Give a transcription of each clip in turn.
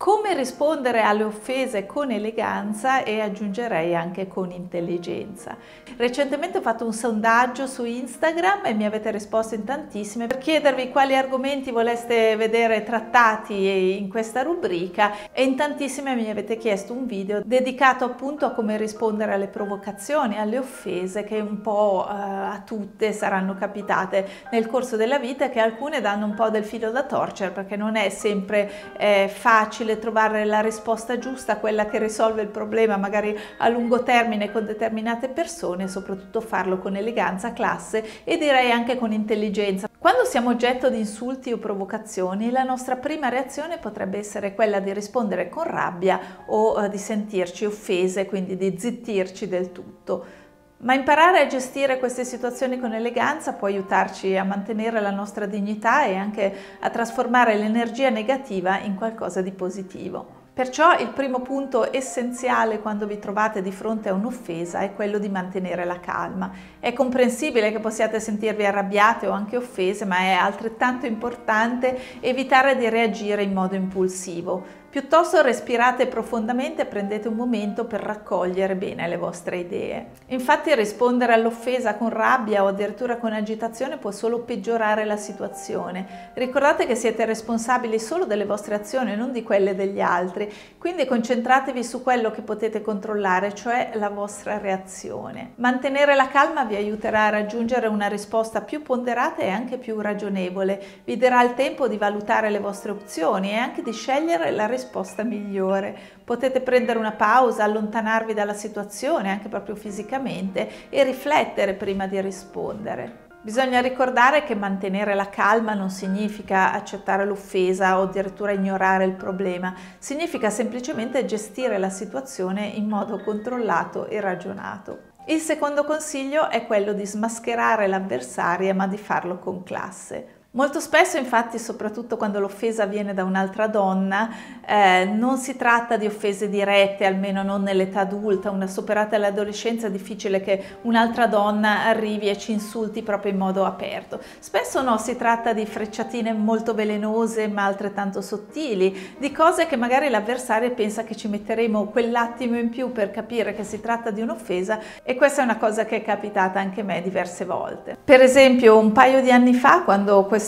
Come rispondere alle offese con eleganza e aggiungerei anche con intelligenza. Recentemente ho fatto un sondaggio su Instagram e mi avete risposto in tantissime per chiedervi quali argomenti voleste vedere trattati in questa rubrica e in tantissime mi avete chiesto un video dedicato appunto a come rispondere alle provocazioni, alle offese che un po' eh, a tutte saranno capitate nel corso della vita e che alcune danno un po' del filo da torcere perché non è sempre eh, facile facile trovare la risposta giusta, quella che risolve il problema magari a lungo termine con determinate persone, soprattutto farlo con eleganza, classe e direi anche con intelligenza. Quando siamo oggetto di insulti o provocazioni, la nostra prima reazione potrebbe essere quella di rispondere con rabbia o eh, di sentirci offese, quindi di zittirci del tutto. Ma imparare a gestire queste situazioni con eleganza può aiutarci a mantenere la nostra dignità e anche a trasformare l'energia negativa in qualcosa di positivo. Perciò il primo punto essenziale quando vi trovate di fronte a un'offesa è quello di mantenere la calma. È comprensibile che possiate sentirvi arrabbiate o anche offese, ma è altrettanto importante evitare di reagire in modo impulsivo. Piuttosto respirate profondamente e prendete un momento per raccogliere bene le vostre idee. Infatti rispondere all'offesa con rabbia o addirittura con agitazione può solo peggiorare la situazione. Ricordate che siete responsabili solo delle vostre azioni non di quelle degli altri, quindi concentratevi su quello che potete controllare, cioè la vostra reazione. Mantenere la calma vi aiuterà a raggiungere una risposta più ponderata e anche più ragionevole, vi darà il tempo di valutare le vostre opzioni e anche di scegliere la risposta risposta migliore. Potete prendere una pausa, allontanarvi dalla situazione, anche proprio fisicamente, e riflettere prima di rispondere. Bisogna ricordare che mantenere la calma non significa accettare l'offesa o addirittura ignorare il problema, significa semplicemente gestire la situazione in modo controllato e ragionato. Il secondo consiglio è quello di smascherare l'avversaria ma di farlo con classe. Molto spesso, infatti, soprattutto quando l'offesa viene da un'altra donna, eh, non si tratta di offese dirette, almeno non nell'età adulta, una superata l'adolescenza è difficile che un'altra donna arrivi e ci insulti proprio in modo aperto. Spesso no, si tratta di frecciatine molto velenose ma altrettanto sottili, di cose che magari l'avversario pensa che ci metteremo quell'attimo in più per capire che si tratta di un'offesa e questa è una cosa che è capitata anche a me diverse volte. Per esempio, un paio di anni fa, quando questo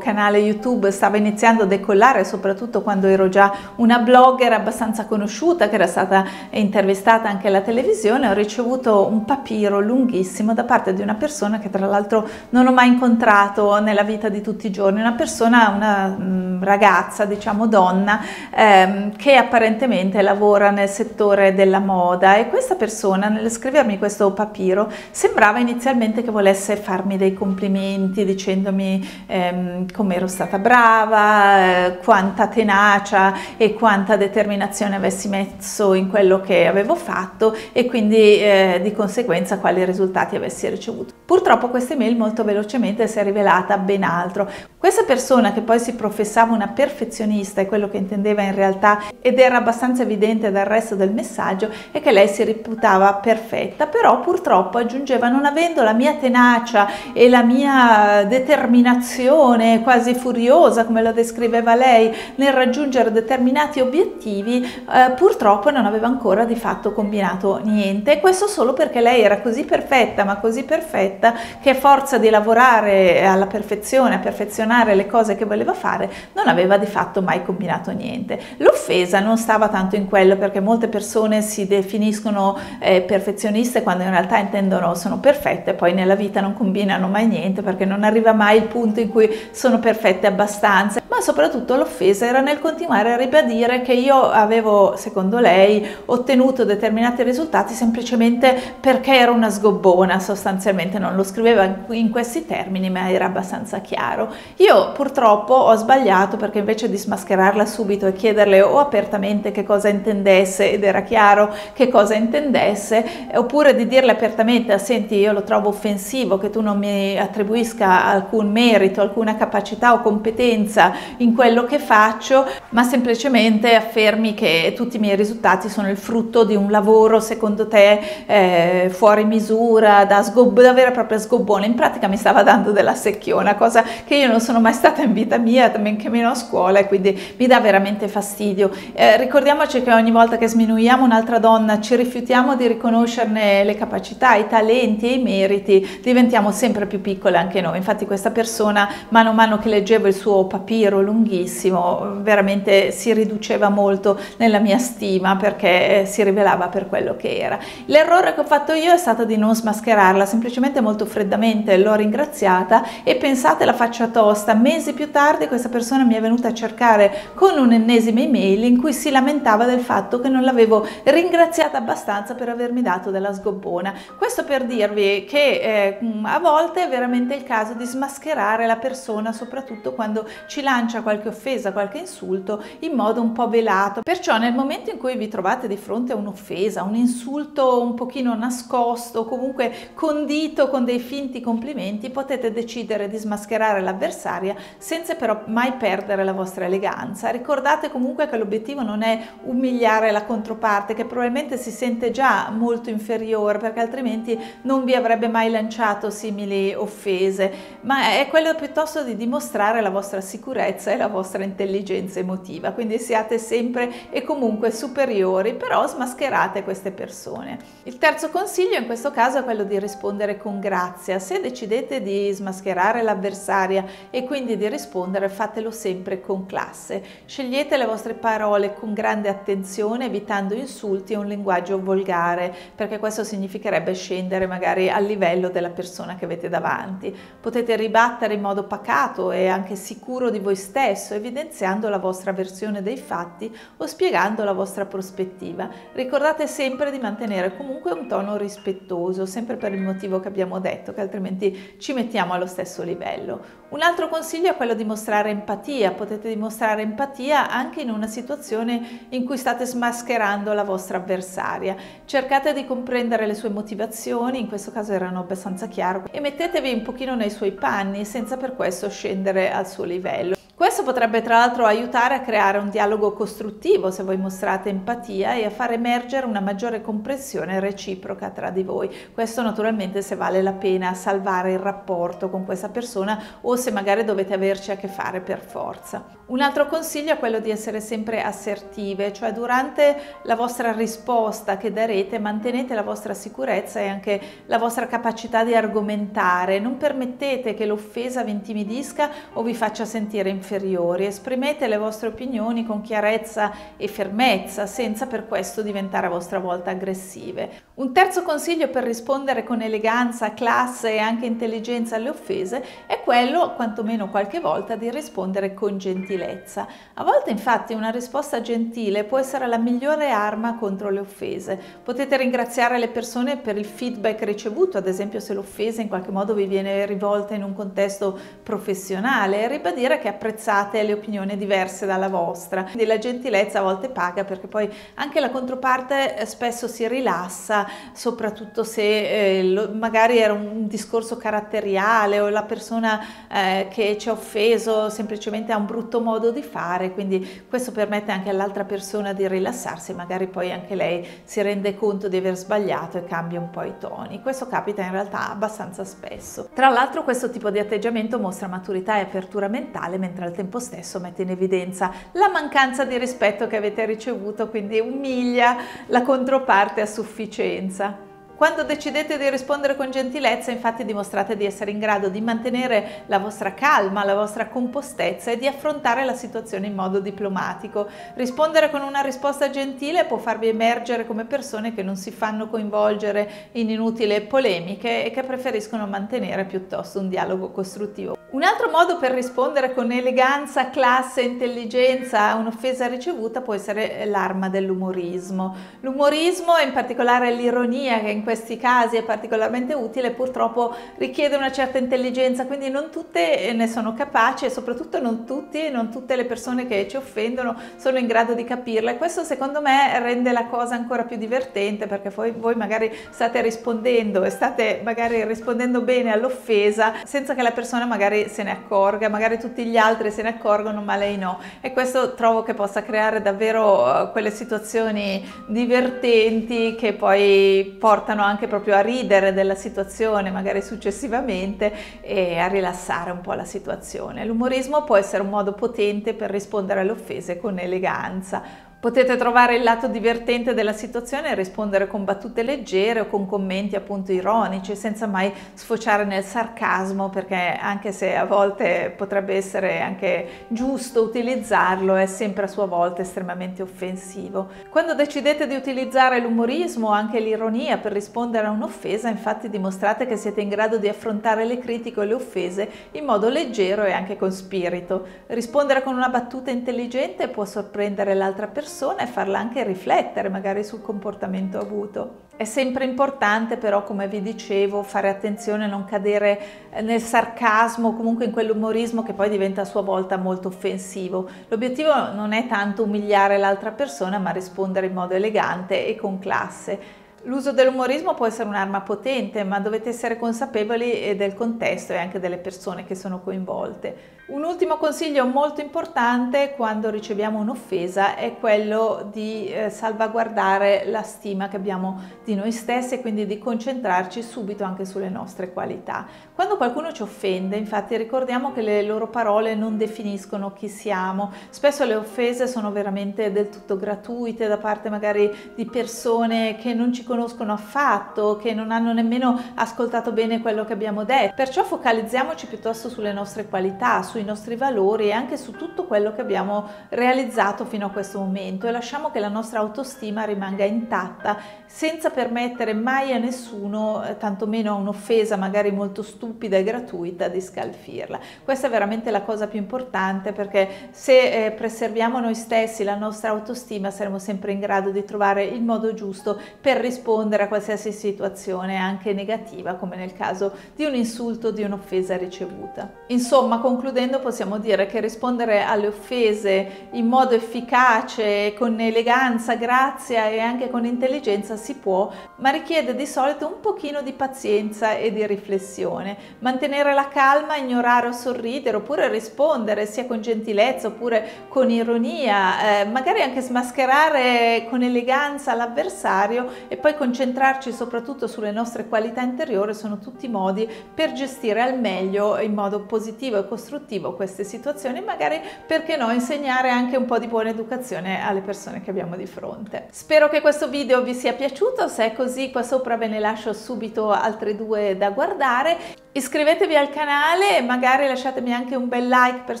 canale YouTube stava iniziando a decollare, soprattutto quando ero già una blogger abbastanza conosciuta che era stata intervistata anche alla televisione, ho ricevuto un papiro lunghissimo da parte di una persona che tra l'altro non ho mai incontrato nella vita di tutti i giorni, una persona, una mm, ragazza, diciamo donna, ehm, che apparentemente lavora nel settore della moda. E questa persona nel scrivermi questo papiro sembrava inizialmente che volesse farmi dei complimenti dicendomi ehm, come ero stata brava, eh, quanta tenacia e quanta determinazione avessi messo in quello che avevo fatto e quindi eh, di conseguenza quali risultati avessi ricevuto. Purtroppo questa email molto velocemente si è rivelata ben altro. Questa persona che poi si professava una perfezionista e quello che intendeva in realtà ed era abbastanza evidente dal resto del messaggio è che lei si reputava perfetta, però purtroppo aggiungeva non avendo la mia tenacia e la mia determinazione passione quasi furiosa, come lo descriveva lei, nel raggiungere determinati obiettivi, eh, purtroppo non aveva ancora di fatto combinato niente. Questo solo perché lei era così perfetta, ma così perfetta, che a forza di lavorare alla perfezione, a perfezionare le cose che voleva fare, non aveva di fatto mai combinato niente. L'offesa non stava tanto in quello, perché molte persone si definiscono eh, perfezioniste quando in realtà intendono sono perfette, poi nella vita non combinano mai niente, perché non arriva mai il punto in cui cui sono perfette abbastanza, ma soprattutto l'offesa era nel continuare a ribadire che io avevo, secondo lei, ottenuto determinati risultati semplicemente perché ero una sgobbona, sostanzialmente non lo scriveva in questi termini, ma era abbastanza chiaro. Io purtroppo ho sbagliato perché invece di smascherarla subito e chiederle o apertamente che cosa intendesse ed era chiaro che cosa intendesse, oppure di dirle apertamente, senti, io lo trovo offensivo che tu non mi attribuisca alcun merito, alcuna capacità o competenza in quello che faccio, ma semplicemente affermi che tutti i miei risultati sono il frutto di un lavoro secondo te eh, fuori misura, da, sgob- da vera e propria sgobbone. In pratica mi stava dando della secchiona, cosa che io non sono mai stata in vita mia, men che meno a scuola, e quindi mi dà veramente fastidio. Eh, ricordiamoci che ogni volta che sminuiamo un'altra donna ci rifiutiamo di riconoscerne le capacità, i talenti e i meriti, diventiamo sempre più piccole anche noi. Infatti questa persona, mano a mano che leggevo il suo papiro lunghissimo, veramente si riduceva molto nella mia stima perché si rivelava per quello che era. L'errore che ho fatto io è stato di non smascherarla, semplicemente molto freddamente l'ho ringraziata e pensate la faccia tosta, mesi più tardi questa persona mi è venuta a cercare con un'ennesima email in cui si lamentava del fatto che non l'avevo ringraziata abbastanza per avermi dato della sgobbona. Questo per dirvi che eh, a volte è veramente il caso di smascherare la persona, soprattutto quando ci lancia qualche offesa, qualche insulto in modo un po' velato. Perciò nel momento in cui vi trovate di fronte a un'offesa, un insulto un pochino nascosto, comunque condito con dei finti complimenti, potete decidere di smascherare l'avversaria senza però mai perdere la vostra eleganza. Ricordate comunque che l'obiettivo non è umiliare la controparte che probabilmente si sente già molto inferiore perché altrimenti non vi avrebbe mai lanciato simili offese, ma è quello piuttosto di dimostrare la vostra sicurezza e la vostra intelligenza emotiva, quindi siate sempre e comunque superiori, però smascherate queste persone. Il terzo consiglio in questo caso è quello di rispondere con grazia. Se decidete di smascherare l'avversaria e quindi di rispondere, fatelo sempre con classe. Scegliete le vostre parole con grande attenzione, evitando insulti e un linguaggio volgare, perché questo significherebbe scendere magari al livello della persona che avete davanti. Potete ribattere in modo pacato e anche sicuro di voi stesso, evidenziando la vostra versione dei fatti o spiegando la vostra prospettiva. Ricordate sempre di mantenere comunque un tono rispettoso, sempre per il motivo che abbiamo detto, che altrimenti ci mettiamo allo stesso livello. Un altro consiglio è quello di mostrare empatia. Potete dimostrare empatia anche in una situazione in cui state smascherando la vostra avversaria. Cercate di comprendere le sue motivazioni, in questo caso erano abbastanza chiare, e mettetevi un pochino nei suoi panni senza per questo scendere al suo livello. Questo potrebbe tra l'altro aiutare a creare un dialogo costruttivo se voi mostrate empatia e a far emergere una maggiore comprensione reciproca tra di voi. Questo naturalmente se vale la pena salvare il rapporto con questa persona o se magari dovete averci a che fare per forza. Un altro consiglio è quello di essere sempre assertive, cioè durante la vostra risposta che darete mantenete la vostra sicurezza e anche la vostra capacità di argomentare. Non permettete che l'offesa vi intimidisca o vi faccia sentire inferiore inferiori, esprimete le vostre opinioni con chiarezza e fermezza, senza per questo diventare a vostra volta aggressive. Un terzo consiglio per rispondere con eleganza, classe e anche intelligenza alle offese è quello, quantomeno qualche volta, di rispondere con gentilezza. A volte infatti una risposta gentile può essere la migliore arma contro le offese. Potete ringraziare le persone per il feedback ricevuto, ad esempio se l'offesa in qualche modo vi viene rivolta in un contesto professionale e ribadire che apprezzate apprezzate le opinioni diverse dalla vostra. Quindi la gentilezza a volte paga perché poi anche la controparte eh, spesso si rilassa, soprattutto se eh, lo, magari era un discorso caratteriale o la persona eh, che ci ha offeso semplicemente ha un brutto modo di fare, quindi questo permette anche all'altra persona di rilassarsi, magari poi anche lei si rende conto di aver sbagliato e cambia un po' i toni. Questo capita in realtà abbastanza spesso. Tra l'altro questo tipo di atteggiamento mostra maturità e apertura mentale, mentre al tempo stesso mette in evidenza la mancanza di rispetto che avete ricevuto, quindi umilia la controparte a sufficienza. Quando decidete di rispondere con gentilezza, infatti dimostrate di essere in grado di mantenere la vostra calma, la vostra compostezza e di affrontare la situazione in modo diplomatico. Rispondere con una risposta gentile può farvi emergere come persone che non si fanno coinvolgere in inutili polemiche e che preferiscono mantenere piuttosto un dialogo costruttivo. Un altro modo per rispondere con eleganza, classe e intelligenza a un'offesa ricevuta può essere l'arma dell'umorismo. L'umorismo, in particolare l'ironia che in questi casi è particolarmente utile, purtroppo richiede una certa intelligenza, quindi non tutte ne sono capaci e soprattutto non tutti, non tutte le persone che ci offendono sono in grado di capirla. E questo secondo me rende la cosa ancora più divertente perché poi voi magari state rispondendo e state magari rispondendo bene all'offesa senza che la persona magari se ne accorga, magari tutti gli altri se ne accorgono ma lei no. E questo trovo che possa creare davvero uh, quelle situazioni divertenti che poi portano anche proprio a ridere della situazione magari successivamente e a rilassare un po' la situazione. L'umorismo può essere un modo potente per rispondere alle offese con eleganza Potete trovare il lato divertente della situazione e rispondere con battute leggere o con commenti appunto ironici senza mai sfociare nel sarcasmo perché anche se a volte potrebbe essere anche giusto utilizzarlo è sempre a sua volta estremamente offensivo. Quando decidete di utilizzare l'umorismo o anche l'ironia per rispondere a un'offesa infatti dimostrate che siete in grado di affrontare le critiche o le offese in modo leggero e anche con spirito. Rispondere con una battuta intelligente può sorprendere l'altra persona persona e farla anche riflettere magari sul comportamento avuto. È sempre importante però, come vi dicevo, fare attenzione a non cadere nel sarcasmo, comunque in quell'umorismo che poi diventa a sua volta molto offensivo. L'obiettivo non è tanto umiliare l'altra persona, ma rispondere in modo elegante e con classe. L'uso dell'umorismo può essere un'arma potente, ma dovete essere consapevoli del contesto e anche delle persone che sono coinvolte. Un ultimo consiglio molto importante quando riceviamo un'offesa è quello di eh, salvaguardare la stima che abbiamo di noi stessi e quindi di concentrarci subito anche sulle nostre qualità. Quando qualcuno ci offende, infatti, ricordiamo che le loro parole non definiscono chi siamo. Spesso le offese sono veramente del tutto gratuite da parte magari di persone che non ci conoscono affatto, che non hanno nemmeno ascoltato bene quello che abbiamo detto. Perciò focalizziamoci piuttosto sulle nostre qualità, sui nostri valori e anche su tutto quello che abbiamo realizzato fino a questo momento e lasciamo che la nostra autostima rimanga intatta senza permettere mai a nessuno, eh, tantomeno a un'offesa magari molto stupida e gratuita, di scalfirla. Questa è veramente la cosa più importante perché se eh, preserviamo noi stessi la nostra autostima saremo sempre in grado di trovare il modo giusto per rispondere a qualsiasi situazione anche negativa come nel caso di un insulto, di un'offesa ricevuta. Insomma, concludendo concludendo possiamo dire che rispondere alle offese in modo efficace, con eleganza, grazia e anche con intelligenza si può, ma richiede di solito un pochino di pazienza e di riflessione. Mantenere la calma, ignorare o sorridere oppure rispondere sia con gentilezza oppure con ironia, eh, magari anche smascherare con eleganza l'avversario e poi concentrarci soprattutto sulle nostre qualità interiori sono tutti modi per gestire al meglio in modo positivo e costruttivo positivo queste situazioni, magari perché no insegnare anche un po' di buona educazione alle persone che abbiamo di fronte. Spero che questo video vi sia piaciuto, se è così qua sopra ve ne lascio subito altre due da guardare. Iscrivetevi al canale e magari lasciatemi anche un bel like per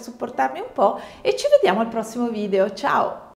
supportarmi un po' e ci vediamo al prossimo video. Ciao!